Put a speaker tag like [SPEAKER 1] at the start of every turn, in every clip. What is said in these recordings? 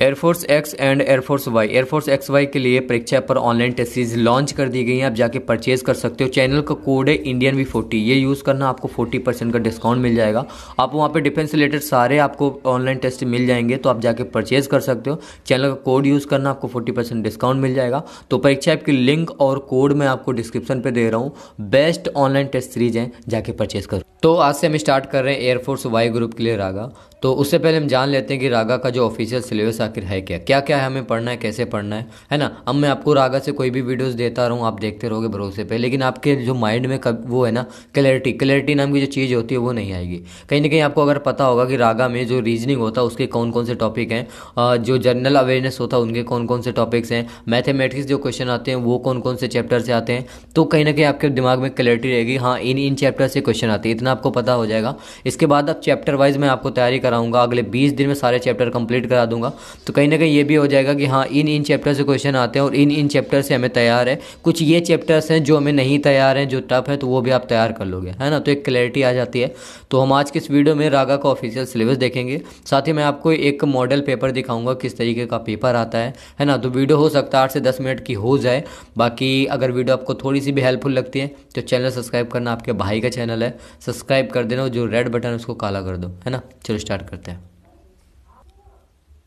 [SPEAKER 1] Air force X and air force Y air force X Y के लिए परीक्षा पर ऑनलाइन टेस्ट सीरीज़ लॉन्च कर दी गई है। आप जाके परचेज कर सकते हो। चैनल का कोड है इंडियन वी फोर्टी ये यूज़ करना आपको फोर्टी परसेंट का डिस्काउंट मिल जाएगा। आप वहाँ पे डिफेंस रिलेटेड सारे आपको ऑनलाइन टेस्ट मिल जाएँगे तो आप जाके परचेज कर सकते हो। चैनल का कोड यूज़ करना आपको फोर्टी परसेंट डिस्काउंट मिल जाएगा। तो परीक्षा ऐप की लिंक और कोड मैं आपको डिस्क्रिप्शन पर दे रहा हूँ। बेस्ट ऑनलाइन टेस्ट सीरीज़ हैं, जाके परचेज करो। तो आज से हम स्टार्ट कर रहे हैं एयरफोर्स वाई ग्रुप के लिए, रागा। तो उससे पहले हम जान लेते हैं कि रागा का जो ऑफिशियल सिलेबस आखिर है क्या। क्या क्या है हमें पढ़ना है, कैसे पढ़ना है है ना? अब मैं आपको रागा से कोई भी वीडियोस देता रहूँ, आप देखते रहोगे भरोसे पे। लेकिन आपके जो माइंड में कब वो है ना क्लैरिटी क्लैरिटी नाम की जो चीज़ होती है वो नहीं आएगी। कहीं ना कहीं आपको अगर पता होगा कि रागा में जो रीजनिंग होता है, उसके कौन कौन से टॉपिक हैं जो जनरल अवेयरनेस होता है, उनके कौन कौन से टॉपिक्स हैं मैथमेटिक्स जो क्वेश्चन आते हैं, वो कौन कौन से चैप्टर से आते हैं तो कहीं ना कहीं आपके दिमाग में क्लैरिटी रहेगी। हाँ इन इन चैप्टर से क्वेश्चन आते हैं, इतना आपको पता हो जाएगा। इसके बाद अब चैप्टर वाइज मैं आपको तैयारी कराऊँगा, अगले बीस दिन में सारे चैप्टर कंप्लीट करा दूँगा। तो कहीं ना कहीं ये भी हो जाएगा कि हाँ इन इन चैप्टर से क्वेश्चन आते हैं और इन इन चैप्टर से हमें तैयार है। कुछ ये चैप्टर्स हैं जो हमें नहीं तैयार हैं, जो टफ है तो वो भी आप तैयार कर लोगे, है ना? तो एक क्लैरिटी आ जाती है। तो हम आज की इस वीडियो में रागा का ऑफिशियल सिलेबस देखेंगे। साथ ही मैं आपको एक मॉडल पेपर दिखाऊँगा, किस तरीके का पेपर आता है है ना? तो वीडियो हो सकता है आठ से दस मिनट की हो जाए। बाकी अगर वीडियो आपको थोड़ी सी भी हेल्पफुल लगती है तो चैनल सब्सक्राइब करना आपके भाई का चैनल है। सब्सक्राइब कर देना जो रेड बटन है, उसको काला कर दो, है ना? चलो स्टार्ट करते हैं।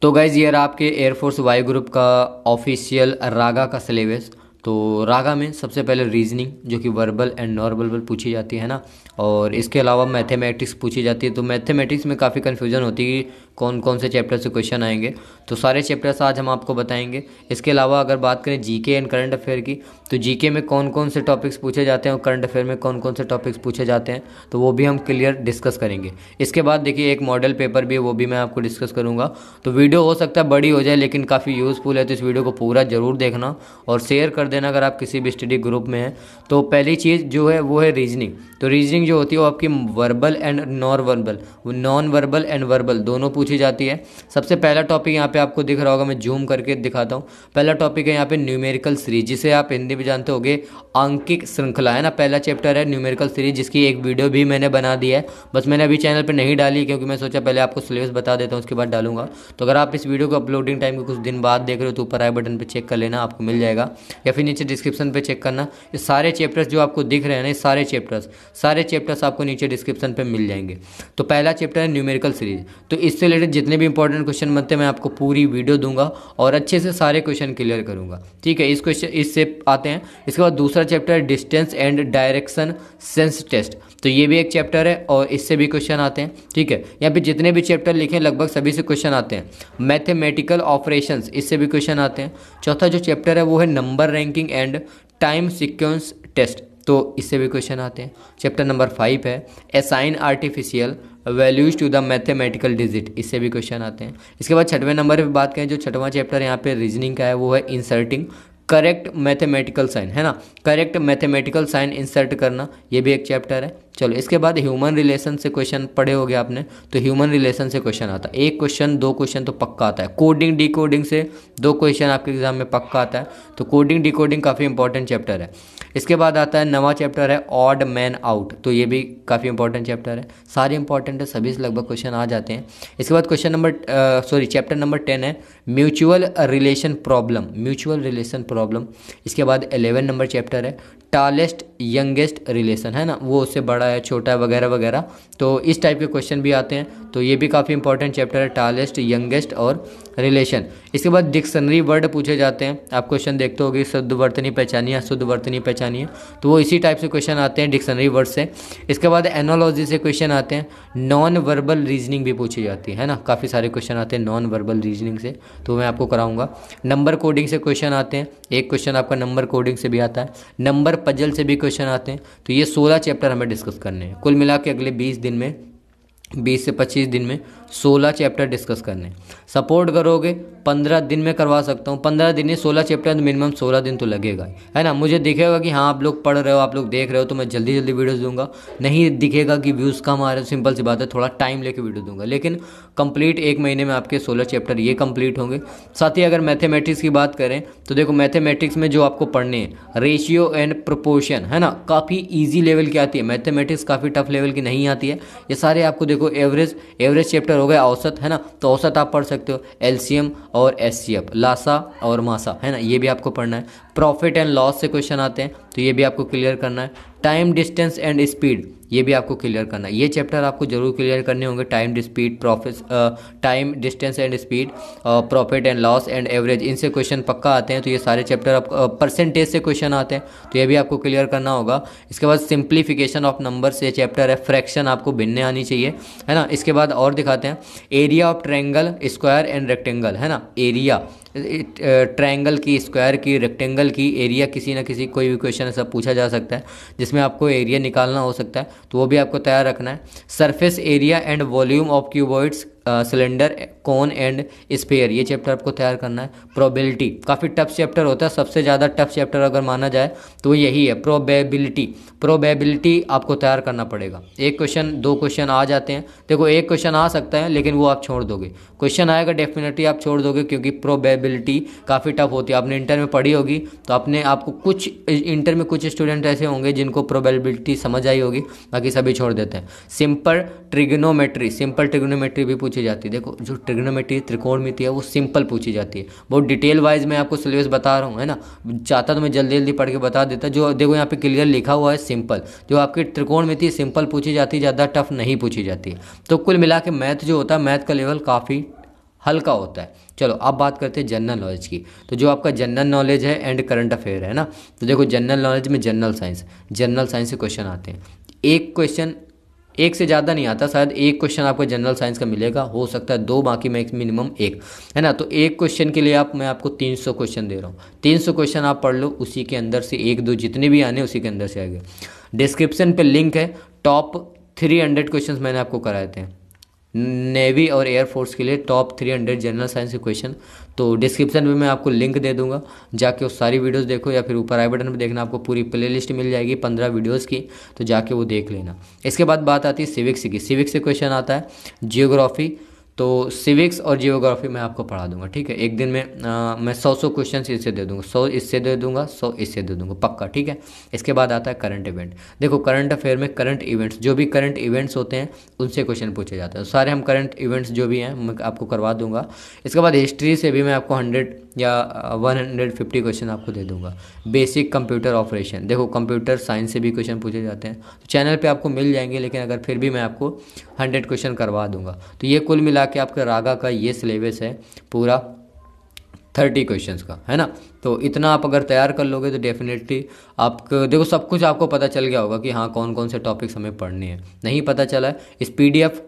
[SPEAKER 1] तो गाइज़ ये आपके एयरफोर्स वाई ग्रुप का ऑफिशियल रागा का सिलेबस तो रागा में सबसे पहले रीजनिंग जो कि वर्बल एंड नॉर्बल पूछी जाती है ना, और इसके अलावा मैथमेटिक्स पूछी जाती है। तो मैथमेटिक्स में काफ़ी कन्फ्यूज़न होती है कौन कौन से चैप्टर से क्वेश्चन आएँगे। तो सारे चैप्टर्स आज हम आपको बताएँगे। इसके अलावा अगर बात करें जीके एंड करंट अफेयर की तो जीके में कौन कौन से टॉपिक्स पूछे जाते हैं और करंट अफेयर में कौन कौन से टॉपिक्स पूछे जाते हैं तो वो भी हम क्लियर डिस्कस करेंगे। इसके बाद देखिए एक मॉडल पेपर भी है, वो भी मैं आपको डिस्कस करूँगा। तो वीडियो हो सकता है बड़ी हो जाए, लेकिन काफ़ी यूज़फुल है तो इस वीडियो को पूरा ज़रूर देखना और शेयर कर देना अगर आप किसी भी स्टडी ग्रुप में हैं। तो पहली चीज़ जो है, वो है रीजनिंग तो रीजनिंग जो होती है, वो आपकी verbal and non verbal non verbal and verbal दोनों पूछी जाती है। सबसे पहला टॉपिक यहाँ पे आपको दिख रहा होगा, मैं जूम करके दिखाता हूँ। पहला टॉपिक है यहाँ पे न्यूमेरिकल सीरीज़ जिसे आप हिंदी में जानते होगे अंकिक श्रृंखला है ना, पहला चैप्टर है न्यूमेरिकल सीरीज़ जिसकी एक वीडियो भी मैंने बना दी है। बस मैंने अभी चैनल पर नहीं डाली, क्योंकि मैं सोचा पहले आपको सिलेबस बता देता हूँ, उसके बाद डालूँगा। तो अगर आप इस वीडियो को अपलोडिंग टाइम के कुछ दिन बाद देख रहे हो तो ऊपर आई बटन पर चेक कर लेना, आपको मिल जाएगा। या फिर नीचे डिस्क्रिप्शन पर चेक करना। ये सारे चैप्टर्स जो आपको दिख रहे हैं ना सारे चैप्टर्स सारे चैप्टर्स आपको नीचे डिस्क्रिप्शन पर मिल जाएँगे। तो पहला चैप्टर है न्यूमेरिकल सीरीज़ तो इससे रिलेटेड जितने भी इंपॉर्टेंट क्वेश्चन बनते हैं, मैं आपको पूरी वीडियो दूँगा और अच्छे से सारे क्वेश्चन क्लियर करूँगा। ठीक है, इस क्वेश्चन इससे आते हैं। इसके बाद दूसरा chapter distance and direction sense test तो ये भी एक चैप्टर है और इससे भी क्वेश्चन आते हैं। ठीक है, यहाँ पे जितने भी चैप्टर लिखे लगभग सभी से क्वेश्चन आते हैं। मैथमेटिकल ऑपरेशंस इससे भी क्वेश्चन आते हैं। चौथा जो चैप्टर है, वो है number ranking and time sequence test तो इससे भी क्वेश्चन आते हैं। चैप्टर नंबर फाइव है assign artificial values to the mathematical digit इससे भी क्वेश्चन आते हैं। इसके बाद छठवें नंबर पर बात करें, जो छठवां चैप्टर यहाँ पे रीजनिंग का है, वो है इंसर्टिंग करेक्ट मैथमेटिकल साइन है ना? करेक्ट मैथमेटिकल साइन इंसर्ट करना, ये भी एक चैप्टर है। चलो, इसके बाद ह्यूमन रिलेशन से क्वेश्चन पढ़े हो गए आपने तो ह्यूमन रिलेशन से क्वेश्चन आता है। एक क्वेश्चन दो क्वेश्चन तो पक्का आता है। कोडिंग डिकोडिंग से दो क्वेश्चन आपके एग्ज़ाम में पक्का आता है। तो कोडिंग डिकोडिंग काफ़ी इंपॉर्टेंट चैप्टर है। इसके बाद आता है, नवा चैप्टर है ऑड मैन आउट तो ये भी काफ़ी इंपॉर्टेंट चैप्टर है। सारे इंपॉर्टेंट है, सभी से लगभग क्वेश्चन आ जाते हैं। इसके बाद question number sorry chapter number ten है mutual relation problem mutual relation problem इसके बाद एलेवन नंबर चैप्टर है टालेस्ट यंगेस्ट रिलेशन है ना? वो उससे बड़ा है छोटा है वगैरह वगैरह। तो इस टाइप के क्वेश्चन भी आते हैं। तो ये भी काफ़ी इंपॉर्टेंट चैप्टर है टालेस्ट यंगेस्ट और रिलेशन इसके बाद डिक्शनरी वर्ड पूछे जाते हैं। आप क्वेश्चन देखते होगे, शुद्ध वर्तनी पहचानिए शुद्ध वर्तनी पहचानिए। तो वो इसी टाइप से क्वेश्चन आते हैं डिक्शनरी वर्ड से। इसके बाद एनोलॉजी से क्वेश्चन आते हैं। नॉन वर्बल रीजनिंग भी पूछी जाती है ना? काफ़ी सारे क्वेश्चन आते हैं नॉन वर्बल रीजनिंग से। तो मैं आपको कराऊँगा। नंबर कोडिंग से क्वेश्चन आते हैं। एक क्वेश्चन आपका नंबर कोडिंग से भी आता है। नंबर पजल से भी क्वेश्चन आते हैं। तो ये सोलह चैप्टर हमें डिस्कस करने हैं। कुल मिला के अगले बीस दिन में, बीस से पच्चीस दिन में सोलह चैप्टर डिस्कस करने सपोर्ट करोगे पंद्रह दिन में करवा सकता हूँ। पंद्रह दिन में सोलह चैप्टर मिनिमम सोलह दिन तो लगेगा है। ना? मुझे दिखेगा कि हाँ आप लोग पढ़ रहे हो, आप लोग देख रहे हो तो मैं जल्दी जल्दी वीडियोस दूँगा। नहीं दिखेगा कि व्यूज़ कम आ रहे हो सिंपल सी बात है, थोड़ा टाइम लेके वीडियो दूँगा। लेकिन कंप्लीट एक महीने में आपके सोलह चैप्टर ये कंप्लीट होंगे। साथ ही अगर मैथेमेटिक्स की बात करें तो देखो मैथेमेटिक्स में जो आपको पढ़ने हैं रेशियो एंड प्रोपोर्शन है ना? काफ़ी ईजी लेवल की आती है। मैथेमेटिक्स काफ़ी टफ लेवल की नहीं आती है। ये सारे आपको देखो एवरेज एवरेज चैप्टर हो गया औसत, है ना? तो औसत आप पढ़ सकते हो। एलसीएम और एस सी एफ़ लासा और मासा। है ना? ये भी आपको पढ़ना है। प्रॉफिट एंड लॉस से क्वेश्चन आते हैं तो ये भी आपको क्लियर करना है। टाइम, डिस्टेंस एंड स्पीड, ये भी आपको क्लियर करना है। ये चैप्टर आपको ज़रूर क्लियर करने होंगे, time speed profit time, distance and speed profit and loss and average, इनसे क्वेश्चन पक्का आते हैं तो ये सारे चैप्टर आप परसेंटेज से क्वेश्चन आते हैं तो ये भी आपको क्लियर करना होगा। इसके बाद सिंप्लीफिकेशन ऑफ़ नंबर से चैप्टर है फ्रैक्शन आपको भिन्ने आनी चाहिए, है ना? इसके बाद और दिखाते हैं। Area of triangle square and rectangle है ना? एरिया ट्रायंगल की स्क्वायर की रेक्टेंगल की एरिया किसी ना किसी कोई भी क्वेश्चन ऐसा पूछा जा सकता है, जिसमें आपको एरिया निकालना हो सकता है तो वो भी आपको तैयार रखना है। Surface area and volume of cuboids cylinder cone and sphere ये चैप्टर आपको तैयार करना है. प्रोबेबिलिटी काफ़ी टफ चैप्टर होता है. सबसे ज़्यादा टफ चैप्टर अगर माना जाए तो यही है. प्रोबेबिलिटी प्रोबेबिलिटी आपको तैयार करना पड़ेगा. एक क्वेश्चन दो क्वेश्चन आ जाते हैं. देखो, एक क्वेश्चन आ सकता है, लेकिन वो आप छोड़ दोगे. क्वेश्चन आएगा डेफिनेटली आप छोड़ दोगे, क्योंकि प्रोबेबिलिटी काफ़ी टफ होती है. आपने इंटर में पढ़ी होगी तो आपने आपको कुछ इंटर में कुछ स्टूडेंट ऐसे होंगे, जिनको प्रोबेबिलिटी समझ आई होगी. बाकी सभी छोड़ देते हैं. सिंपल ट्रिग्नोमेट्री सिंपल ट्रिग्नोमेट्री भी पूछी जाती है। देखो, जो ट्रिग्नोमेट्री, त्रिकोणमिति है, वो सिंपल पूछी जाती है। बहुत डिटेल वाइज मैं आपको सिलेबस बता रहा हूँ, है ना? चाहता तो मैं जल्दी जल्दी पढ़ के बता देता। जो, देखो, यहाँ पे क्लियर लिखा हुआ है सिंपल जो आपकी त्रिकोणमिति सिंपल पूछी जाती है ज़्यादा टफ नहीं पूछी जाती। तो कुल मिला के मैथ जो होता है मैथ का लेवल काफ़ी हल्का होता है। चलो, अब बात करते हैं जनरल नॉलेज की। तो जो आपका जनरल नॉलेज है एंड करंट अफेयर है ना? तो देखो जनरल नॉलेज में जनरल साइंस जनरल साइंस से क्वेश्चन आते हैं। एक क्वेश्चन एक से ज़्यादा नहीं आता, शायद एक क्वेश्चन आपको जनरल साइंस का मिलेगा, हो सकता है दो, बाकी मैक्स मिनिमम एक, है ना? तो एक क्वेश्चन के लिए आप, मैं आपको तीन सौ क्वेश्चन दे रहा हूँ। तीन सौ क्वेश्चन आप पढ़ लो, उसी के अंदर से एक, दो जितने भी आने, उसी के अंदर से आएँगे डिस्क्रिप्शन पे लिंक है टॉप थ्री हंड्रेड क्वेश्चन मैंने आपको कराए थे। नेवी और एयरफोर्स के लिए top three hundred general science question तो डिस्क्रिप्शन में मैं आपको लिंक दे दूँगा, जाके वो सारी वीडियोस देखो या फिर ऊपर आई बटन पर देखना, आपको पूरी प्लेलिस्ट मिल जाएगी पंद्रह वीडियोस की तो जाके वो देख लेना। इसके बाद बात आती है सिविक्स की। सिविक्स से क्वेश्चन आता है, जियोग्राफी तो सिविक्स और जियोग्राफी मैं आपको पढ़ा दूँगा ठीक है? एक दिन में आ, मैं सौ सौ क्वेश्चन इससे दे दूँगा। सौ इससे दे दूँगा सौ इससे दे दूँगा पक्का ठीक है? इसके बाद आता है करंट इवेंट देखो करंट अफेयर में करंट इवेंट्स जो भी करंट इवेंट्स होते हैं उनसे क्वेश्चन पूछे जाते हैं। सारे हम करंट इवेंट्स जो भी हैं मैं आपको करवा दूँगा। इसके बाद हिस्ट्री से भी मैं आपको हंड्रेड या वन हंड्रेड फिफ्टी क्वेश्चन आपको दे दूँगा। बेसिक कंप्यूटर ऑपरेशन देखो कंप्यूटर साइंस से भी क्वेश्चन पूछे जाते हैं। तो चैनल पे आपको मिल जाएँगे लेकिन अगर फिर भी मैं आपको हंड्रेड क्वेश्चन करवा दूँगा। तो ये कुल मिला के आपका रागा का ये सिलेबस है पूरा थर्टी क्वेश्चंस का, है ना? तो इतना आप अगर तैयार कर लोगे तो डेफिनेटली आपको, देखो सब कुछ आपको पता चल गया होगा कि हाँ कौन कौन से टॉपिक्स हमें पढ़ने हैं। नहीं पता चला है, इस पीडीएफ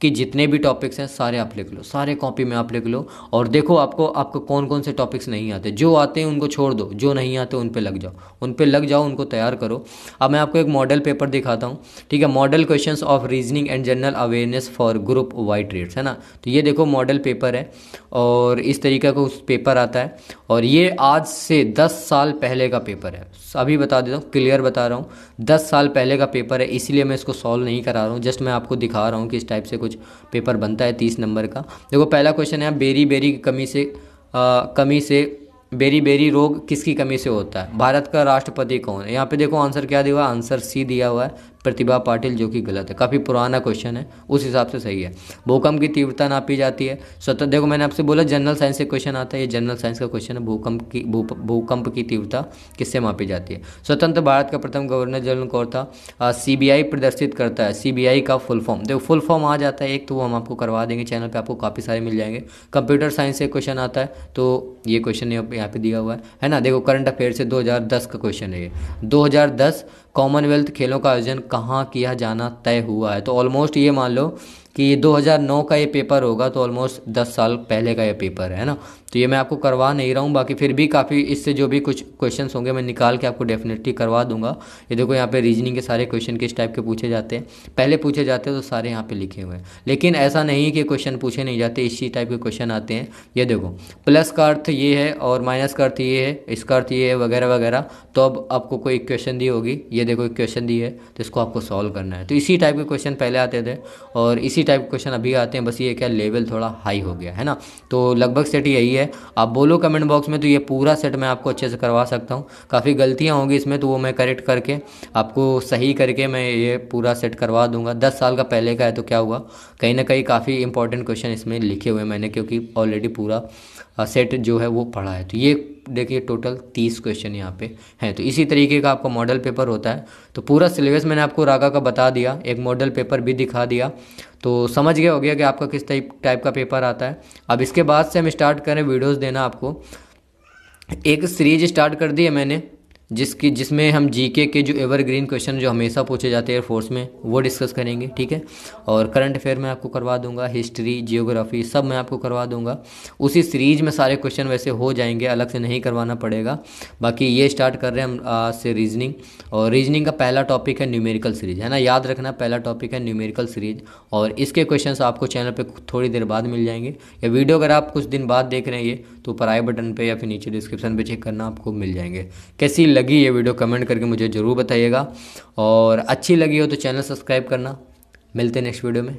[SPEAKER 1] कि जितने भी टॉपिक्स हैं, सारे आप लिख लो, सारे कॉपी में आप लिख लो और देखो आपको आपको कौन कौन से टॉपिक्स नहीं आते। जो आते हैं, उनको छोड़ दो, जो नहीं आते, उन पर लग जाओ। उन पर लग जाओ, उनको तैयार करो। अब मैं आपको एक मॉडल पेपर दिखाता हूँ, ठीक है? Model questions of reasoning and general awareness for group white rates है ना? तो ये देखो मॉडल पेपर है और इस तरीके का उस पेपर आता है और ये आज से दस साल पहले का पेपर है। अभी बता देता हूँ क्लियर बता रहा हूँ। दस साल पहले का पेपर है, इसीलिए मैं इसको सॉल्व नहीं करा रहा हूँ। जस्ट मैं आपको दिखा रहा हूँ कि इस टाइप से कुछ पेपर बनता है तीस नंबर का। देखो पहला क्वेश्चन है बेरी बेरी की कमी से आ, कमी से बेरी बेरी रोग किसकी कमी से होता है? भारत का राष्ट्रपति कौन है? यहाँ पे देखो आंसर क्या दिया हुआ आंसर सी दिया हुआ है। प्रतिभा पाटिल, जो कि गलत है। काफ़ी पुराना क्वेश्चन है, उस हिसाब से सही है। भूकंप की तीव्रता नापी जाती है। स्वतः देखो, मैंने आपसे बोला जनरल साइंस से क्वेश्चन आता है। ये जनरल साइंस का क्वेश्चन है। भूकंप की भूकंप की तीव्रता किससे मापी जाती है? स्वतंत्र भारत का प्रथम गवर्नर जनरल कौन था? सीबीआई प्रदर्शित करता है। सीबीआई का फुल फॉर्म देखो फुल फॉर्म आ जाता है एक तो वो हम आपको करवा देंगे चैनल पर आपको काफ़ी सारे मिल जाएँगे। कंप्यूटर साइंस से क्वेश्चन आता है तो ये क्वेश्चन यहाँ पे दिया हुआ है। है ना? देखो करंट अफेयर से 2010 का क्वेश्चन है ये। 2010 कॉमनवेल्थ खेलों का आयोजन कहाँ किया जाना तय हुआ है? तो ऑलमोस्ट ये मान लो कि 2009 का ये पेपर होगा तो ऑलमोस्ट 10 साल पहले का ये पेपर है ना? तो ये मैं आपको करवा नहीं रहा हूँ, बाकी फिर भी काफ़ी इससे जो भी कुछ क्वेश्चंस होंगे, मैं निकाल के आपको डेफिनेटली करवा दूँगा। ये देखो, यहाँ पे रीजनिंग के सारे क्वेश्चन किस टाइप के पूछे जाते हैं। पहले पूछे जाते हैं तो सारे यहाँ पे लिखे हुए हैं। लेकिन ऐसा नहीं कि क्वेश्चन पूछे नहीं जाते, इसी टाइप के क्वेश्चन आते हैं। ये देखो प्लस का अर्थ ये है और माइनस का अर्थ ये है, इसका अर्थ ये है, वगैरह वगैरह। तो अब आपको कोई क्वेश्चन दी होगी, ये देखो, एक क्वेश्चन दी है तो इसको आपको सॉल्व करना है। तो इसी टाइप के क्वेश्चन पहले आते थे और इसी टाइप क्वेश्चन अभी आते हैं, बस ये क्या लेवल थोड़ा हाई हो गया, है ना? तो लगभग सेट यही है। आप बोलो कमेंट बॉक्स में तो ये पूरा सेट मैं आपको अच्छे से करवा सकता हूँ। काफ़ी गलतियाँ होंगी इसमें तो वो मैं करेक्ट करके आपको सही करके मैं ये पूरा सेट करवा दूँगा। दस साल का पहले का है तो क्या हुआ? कहीं ना कहीं काफ़ी इंपॉर्टेंट क्वेश्चन इसमें लिखे हुए मैंने, क्योंकि ऑलरेडी पूरा सेट जो है वो पढ़ा है। तो ये देखिए टोटल तीस क्वेश्चन यहाँ पे हैं। तो इसी तरीके का आपका मॉडल पेपर होता है। तो पूरा सिलेबस मैंने आपको रागा का बता दिया, एक मॉडल पेपर भी दिखा दिया। तो समझ गया हो गया कि आपका किस टाइप टाइप का पेपर आता है। अब इसके बाद से हम स्टार्ट करें वीडियोज़ देना आपको। एक सीरीज़ स्टार्ट कर दी है मैंने। जिसकी जिसमें हम जीके के जो एवरग्रीन क्वेश्चन जो हमेशा पूछे जाते हैं एयरफोर्स में, वो डिस्कस करेंगे, ठीक है? और करंट अफेयर मैं आपको करवा दूँगा हिस्ट्री जियोग्राफी सब मैं आपको करवा दूँगा। उसी सीरीज़ में सारे क्वेश्चन वैसे हो जाएँगे, अलग से नहीं करवाना पड़ेगा। बाकी ये स्टार्ट कर रहे हैं हम आज से रीजनिंग और रीजनिंग का पहला टॉपिक है न्यूमेरिकल सीरीज़ है ना? याद रखना, पहला टॉपिक है न्यूमेरिकल सीरीज़ और इसके क्वेश्चन आपको चैनल पर थोड़ी देर बाद मिल जाएँगे। या वीडियो अगर आप कुछ दिन बाद देख रहे हैं ये तो ऊपर आई बटन पर या फिर नीचे डिस्क्रिप्शन पर चेक करना आपको मिल जाएँगे। कैसी लगी ये वीडियो, कमेंट करके मुझे ज़रूर बताइएगा। और अच्छी लगी हो तो चैनल सब्सक्राइब करना। मिलते हैं नेक्स्ट वीडियो में।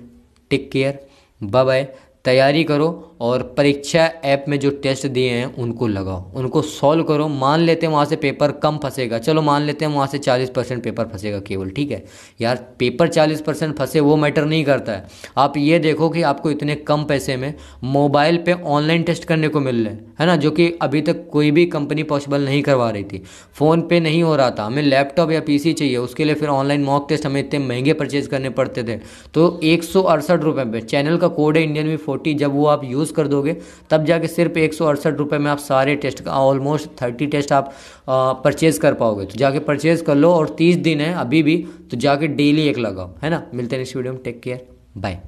[SPEAKER 1] Take care. बाय बाय तैयारी करो। और परीक्षा ऐप में जो टेस्ट दिए हैं, उनको लगाओ। उनको सॉल्व करो। मान लेते हैं वहाँ से पेपर कम फंसेगा। चलो मान लेते हैं वहाँ से चालीस परसेंट पेपर फंसेगा केवल, ठीक है? यार पेपर चालीस परसेंट फंसे, वो मैटर नहीं करता है। आप ये देखो कि आपको इतने कम पैसे में मोबाइल पे ऑनलाइन टेस्ट करने को मिल रहे हैं, है ना? जो कि अभी तक कोई भी कंपनी पॉसिबल नहीं करवा रही थी। फ़ोन पे नहीं हो रहा था। हमें लैपटॉप या पीसी चाहिए, उसके लिए फिर ऑनलाइन मॉक टेस्ट हमें इतने महँगे परचेज करने पड़ते थे। तो एक सौ चैनल का कोड है इंडियन वी फोर्टी जब वो आप यूज़ कर दोगे, तब जाके सिर्फ़ एक सौ में आप सारे टेस्ट का ऑलमोस्ट थर्टी टेस्ट आप परचेज़ कर पाओगे। तो जाके परचेज़ कर लो और तीस दिन है, अभी भी तो जाके डेली एक लगाओ, है ना? मिलते हैं इस वीडियो में टेक केयर बाय